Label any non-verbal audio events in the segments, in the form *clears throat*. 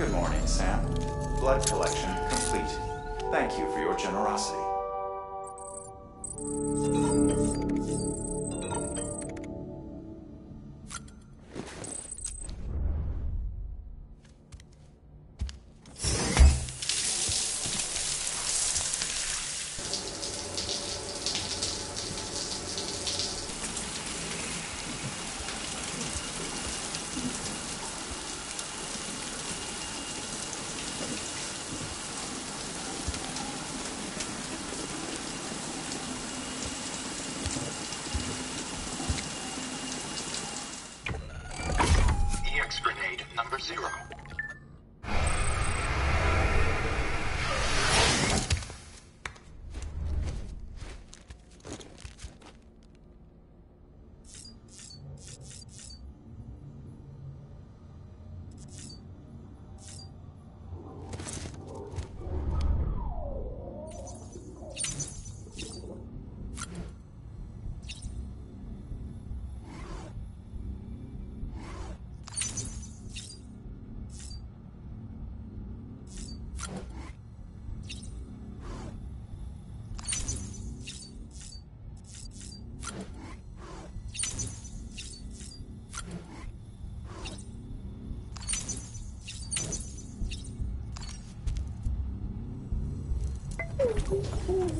Good morning, Sam. Blood collection complete. Thank you for your generosity. Ooh.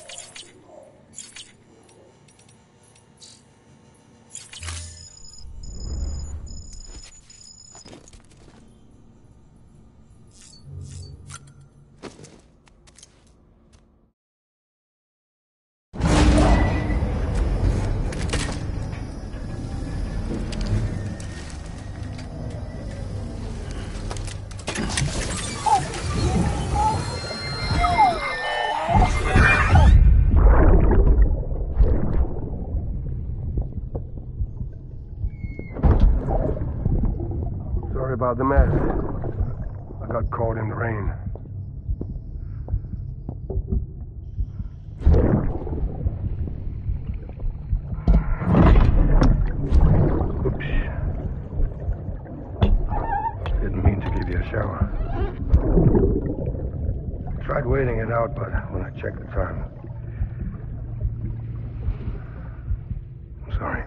about the mess. I got caught in the rain. Oops. Didn't mean to give you a shower. Tried waiting it out, but when I checked the time. I'm sorry.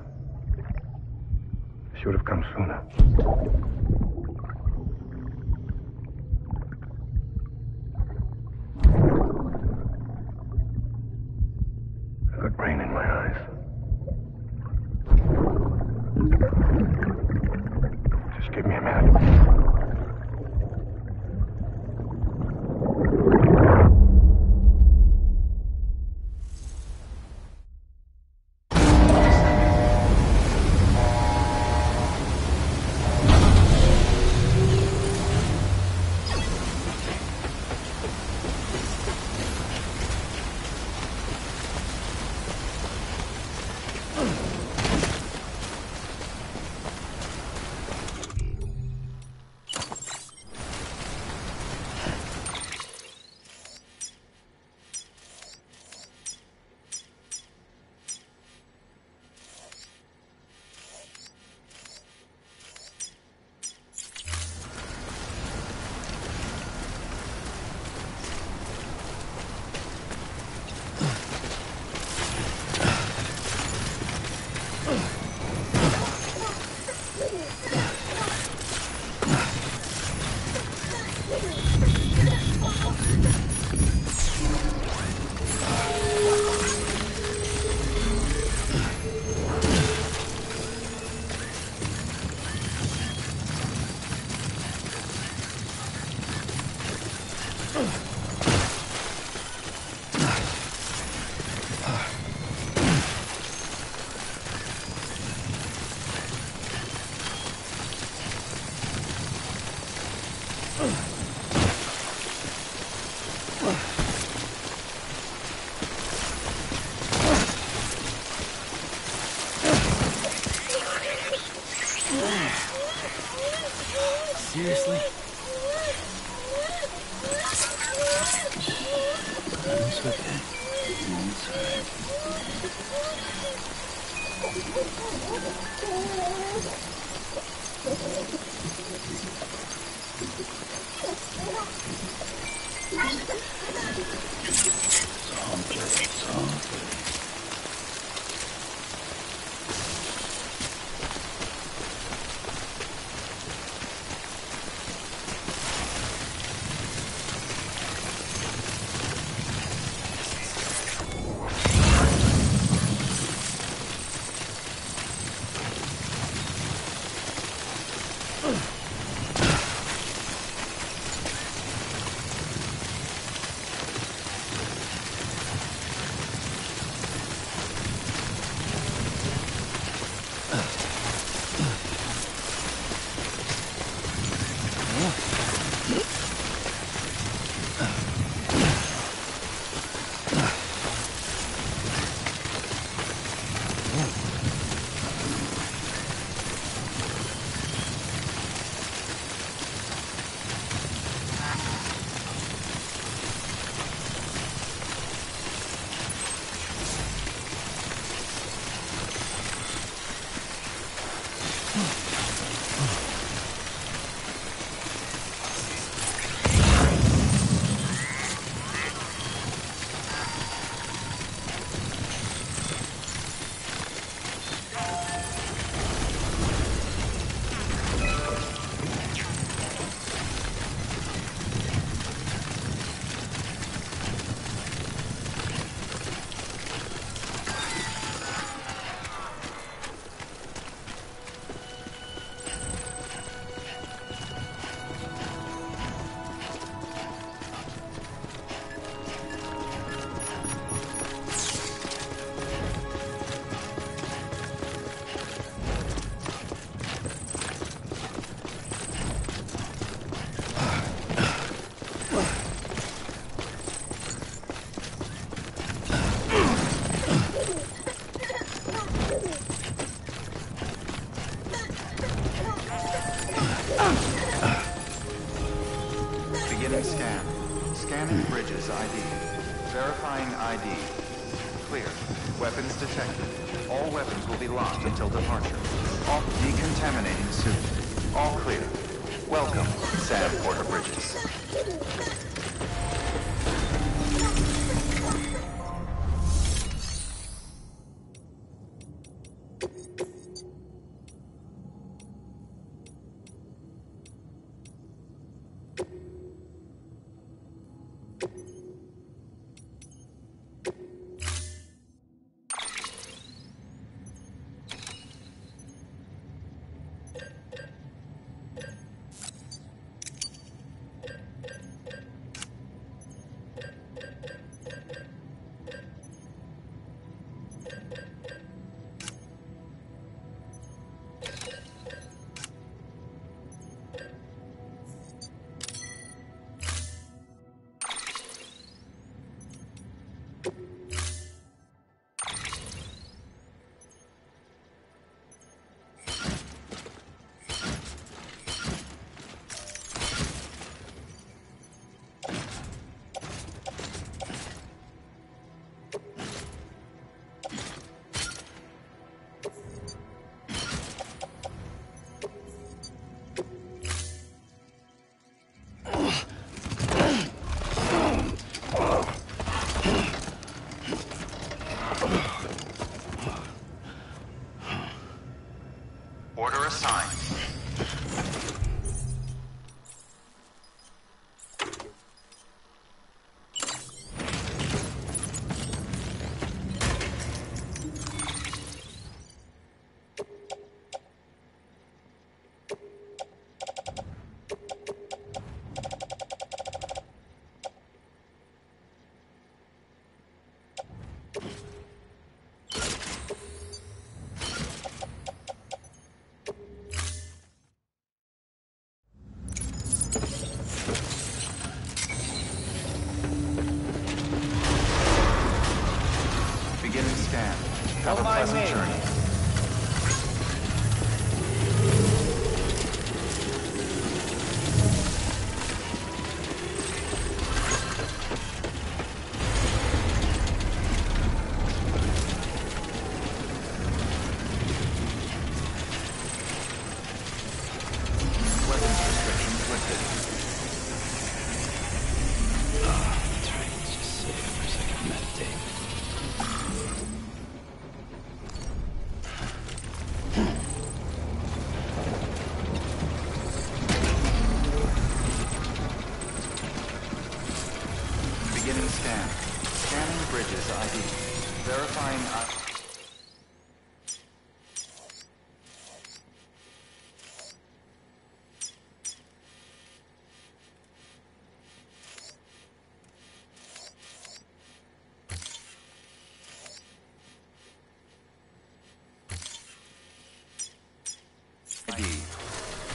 Should have come sooner.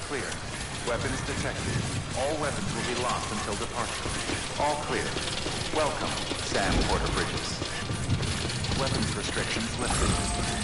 clear. Weapons detected. All weapons will be locked until departure. All clear. Welcome, Sam Porter Bridges. Weapons restrictions lifted.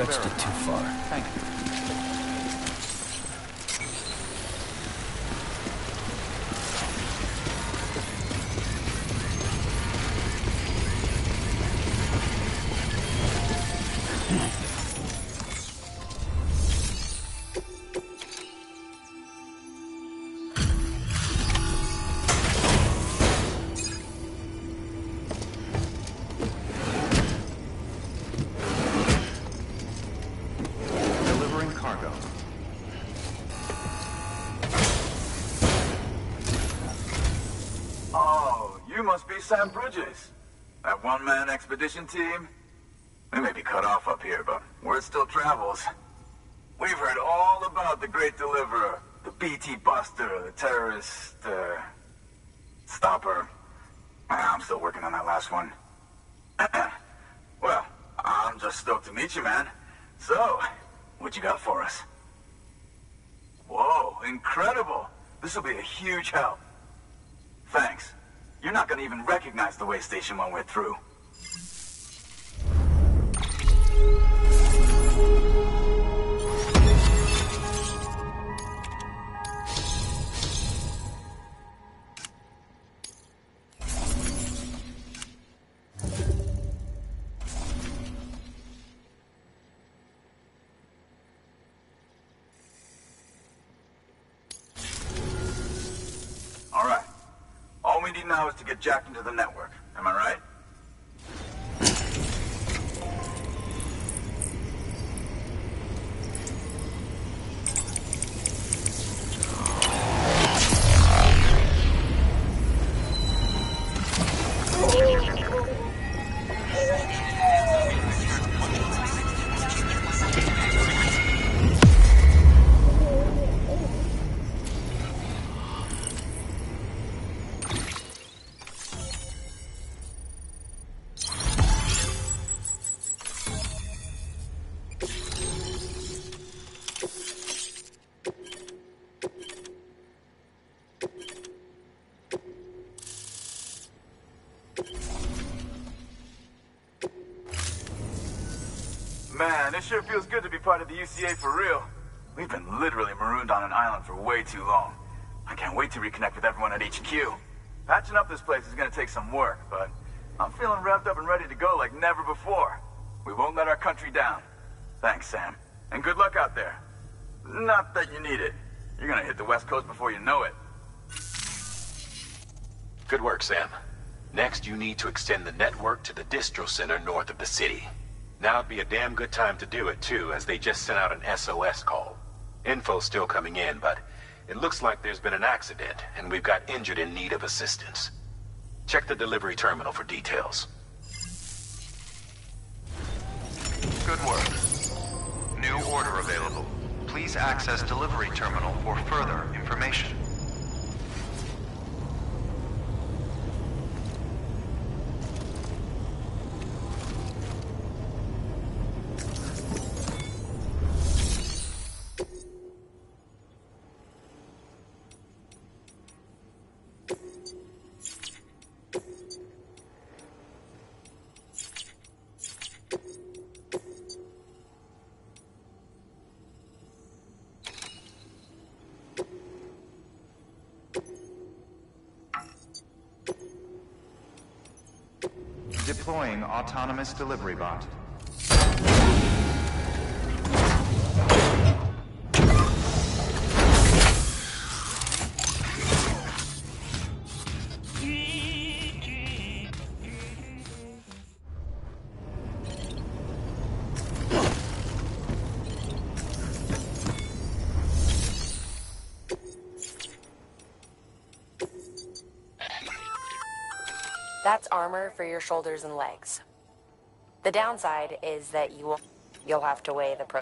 Stretched it too far. Sam Bridges. That one-man expedition team? We may be cut off up here, but word still travels. We've heard all about the Great Deliverer, the BT Buster, the terrorist, uh, stopper. Ah, I'm still working on that last one. *clears throat* well, I'm just stoked to meet you, man. So, what you got for us? Whoa, incredible. This will be a huge help. Thanks. You're not gonna even recognize the way station when we're through. Jack sure feels good to be part of the UCA for real. We've been literally marooned on an island for way too long. I can't wait to reconnect with everyone at HQ. Patching up this place is gonna take some work, but I'm feeling revved up and ready to go like never before. We won't let our country down. Thanks, Sam. And good luck out there. Not that you need it. You're gonna hit the West Coast before you know it. Good work, Sam. Next, you need to extend the network to the distro center north of the city. Now'd be a damn good time to do it, too, as they just sent out an SOS call. Info's still coming in, but it looks like there's been an accident, and we've got injured in need of assistance. Check the delivery terminal for details. Good work. New order available. Please access delivery terminal for further information. Deploying autonomous delivery bot. armor for your shoulders and legs. The downside is that you will you'll have to weigh the pro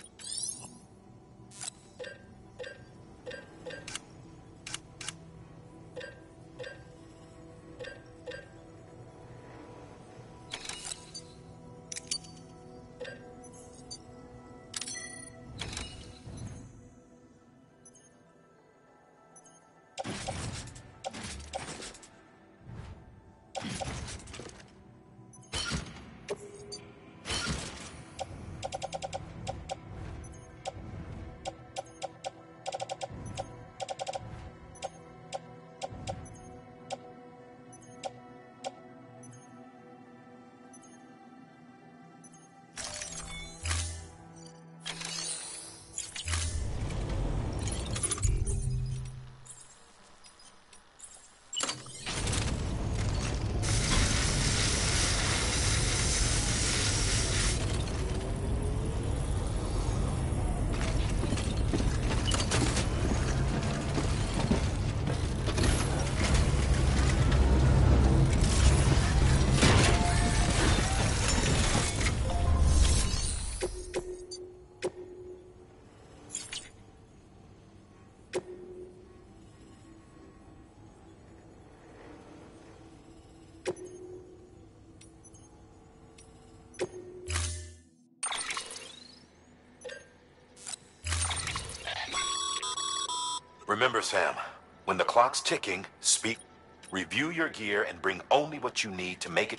Remember, Sam, when the clock's ticking, speak, review your gear, and bring only what you need to make it.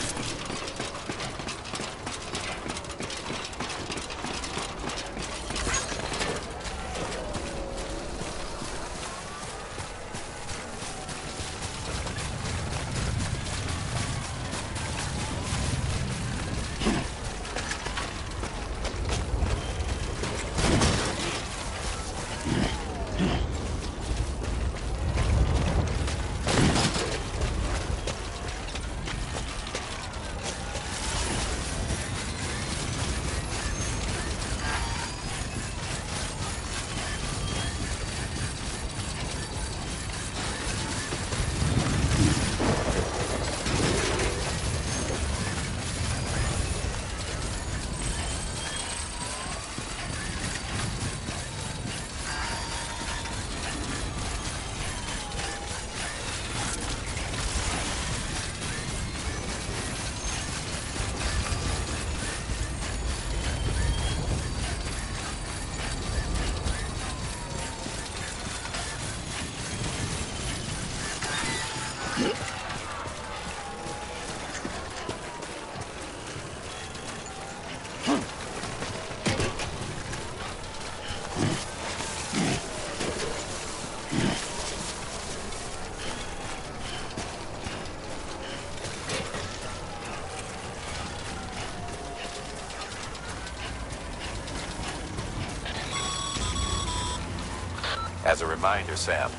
As a reminder, Sam,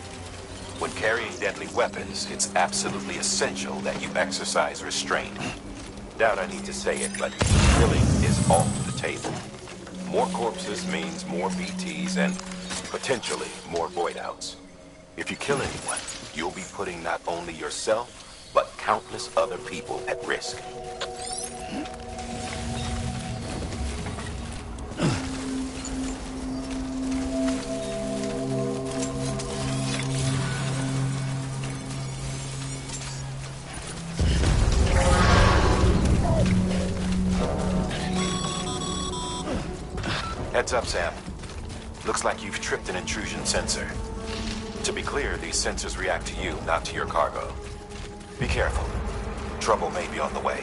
when carrying deadly weapons, it's absolutely essential that you exercise restraint. Doubt I need to say it, but killing is off the table. More corpses means more BTs and potentially more void outs. If you kill anyone, you'll be putting not only yourself, but countless other people at risk. Heads up, Sam. Looks like you've tripped an intrusion sensor. To be clear, these sensors react to you, not to your cargo. Be careful. Trouble may be on the way.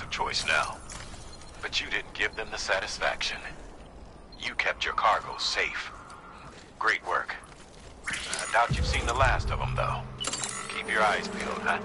Of choice now. But you didn't give them the satisfaction. You kept your cargo safe. Great work. I doubt you've seen the last of them, though. Keep your eyes peeled, huh?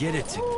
get it together.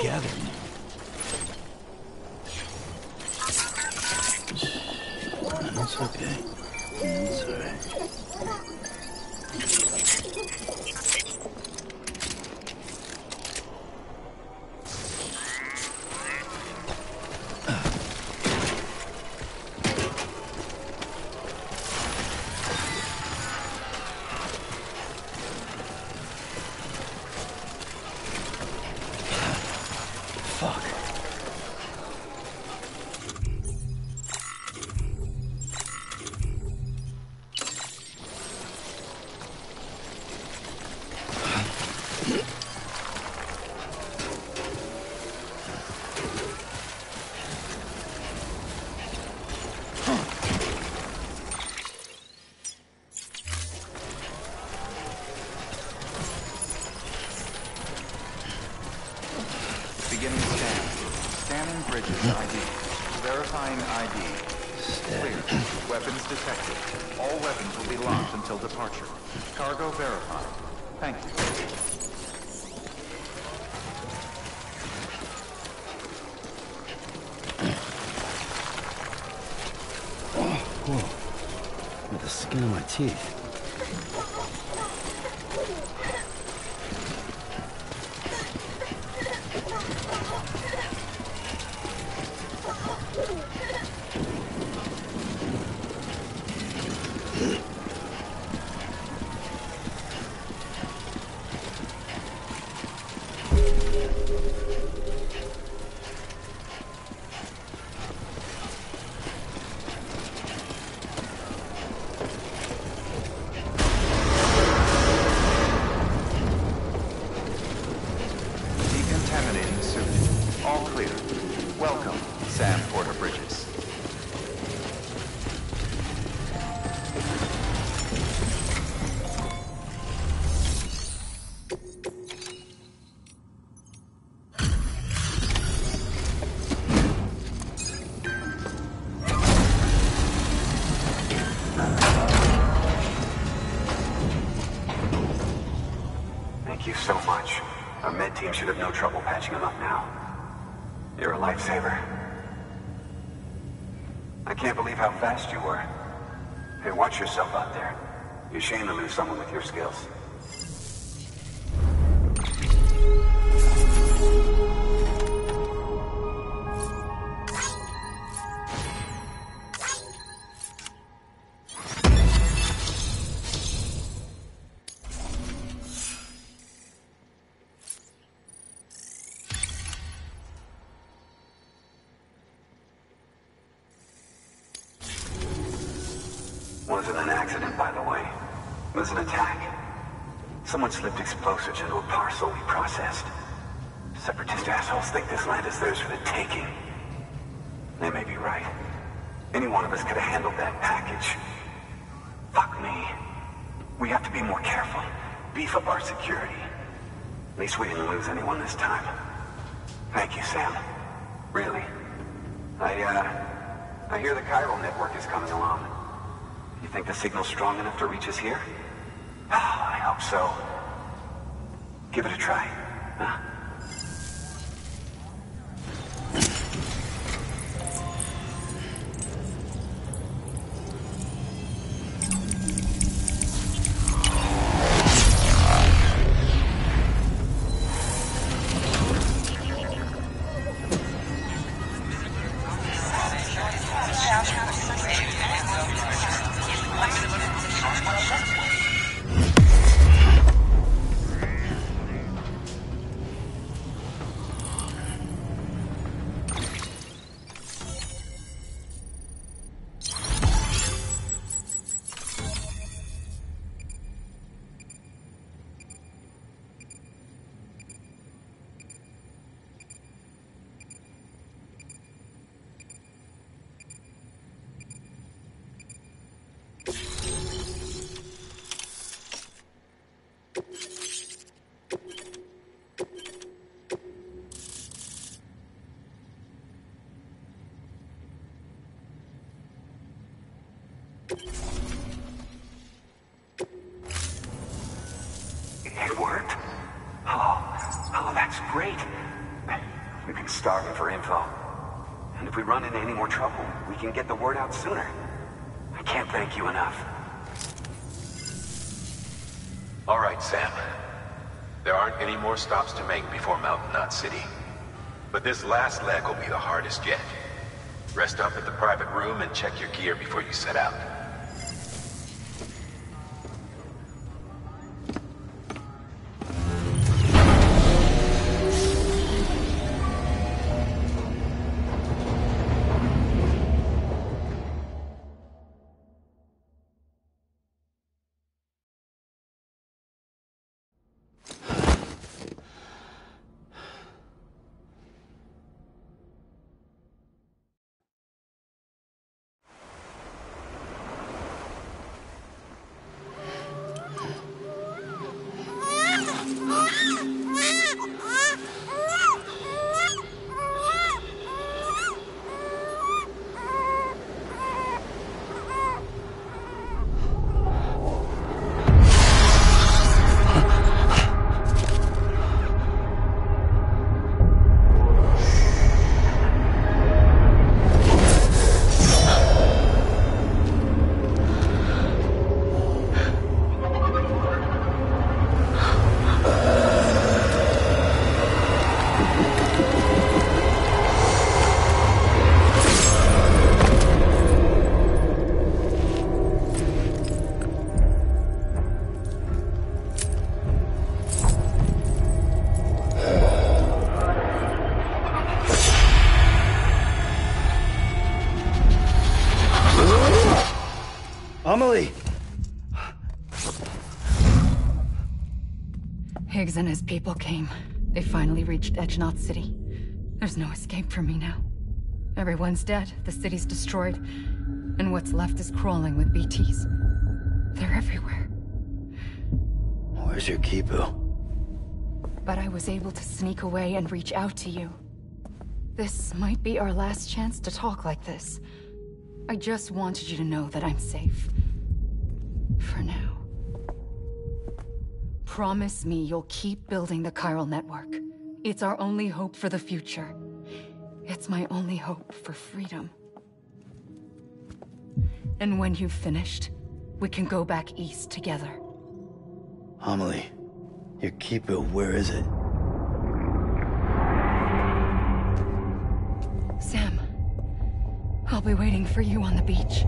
teeth. Better watch yourself out there. You're ashamed to lose someone with your skills. Signal's strong enough to reach us here? Oh, I hope so. Give it a try. Great. We've been starving for info. And if we run into any more trouble, we can get the word out sooner. I can't thank you enough. All right, Sam. There aren't any more stops to make before Mountain Knot City. But this last leg will be the hardest yet. Rest up at the private room and check your gear before you set out. Finally reached Edge Knot City. There's no escape for me now. Everyone's dead, the city's destroyed, and what's left is crawling with BTs. They're everywhere. Where's your Q-pid? But I was able to sneak away and reach out to you. This might be our last chance to talk like this. I just wanted you to know that I'm safe. For now. Promise me you'll keep building the chiral network. It's our only hope for the future. It's my only hope for freedom. And when you've finished, we can go back east together. Amelie, your Q-pid, where is it? Sam, I'll be waiting for you on the beach.